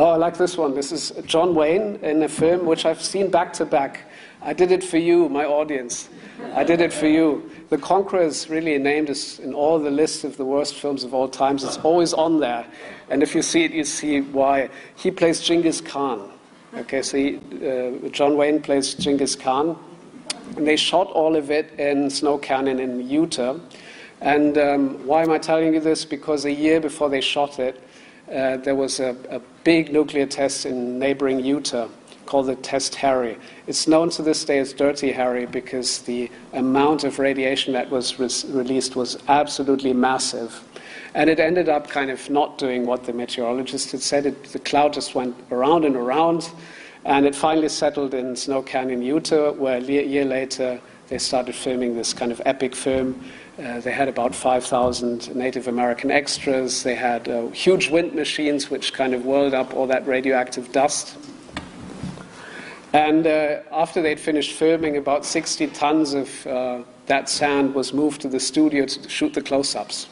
Oh, I like this one. This is John Wayne in a film which I've seen back to back. I did it for you, my audience. I did it for you. The Conqueror is really named as in all the lists of the worst films of all times. It's always on there. And if you see it, you see why. He plays Genghis Khan. Okay, so he, uh, John Wayne plays Genghis Khan. And they shot all of it in Snow Canyon in Utah. And um, why am I telling you this? Because a year before they shot it, uh, there was a, a, big nuclear test in neighboring Utah called the Test Harry. It's known to this day as Dirty Harry because the amount of radiation that was re- released was absolutely massive. And it ended up kind of not doing what the meteorologist had said. It, the cloud just went around and around, and it finally settled in Snow Canyon, Utah, where a year later they started filming this kind of epic film uh, they had about 5,000 Native American extras. They had uh, huge wind machines which kind of whirled up all that radioactive dust. And uh, after they'd finished filming, about 60 tons of uh, that sand was moved to the studio to shoot the close ups.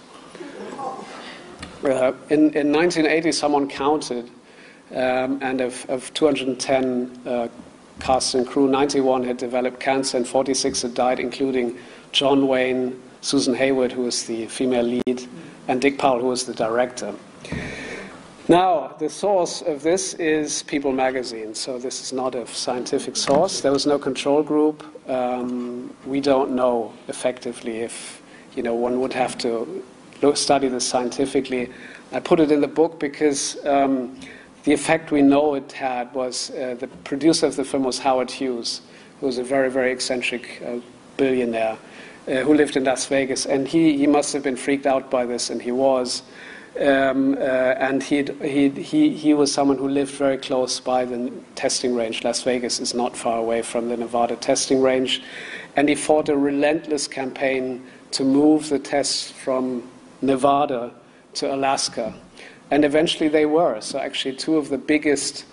Uh, in, in 1980, someone counted, um, and of, of 210 cast and crew, 91 had developed cancer and 46 had died, including John Wayne, Susan Hayward, who was the female lead, and Dick Powell, who was the director. Now, the source of this is People magazine, so this is not a scientific source. There was no control group. Um, we don't know effectively if you know one would have to look, study this scientifically. I put it in the book because um, the effect we know it had was uh, the producer of the film was Howard Hughes, who was a very, very eccentric uh, billionaire uh, who lived in Las Vegas, and he, he must have been freaked out by this, and he was. Um, uh, and he he, he was someone who lived very close by the testing range. Las Vegas is not far away from the Nevada testing range. And he fought a relentless campaign to move the tests from Nevada to Alaska. And eventually they were. So, actually, two of the biggest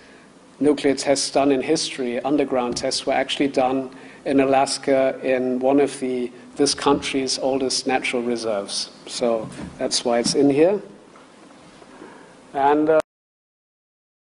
nuclear tests done in history, underground tests, were actually done in Alaska in one of the this country's oldest natural reserves. So that's why it's in here. And uh,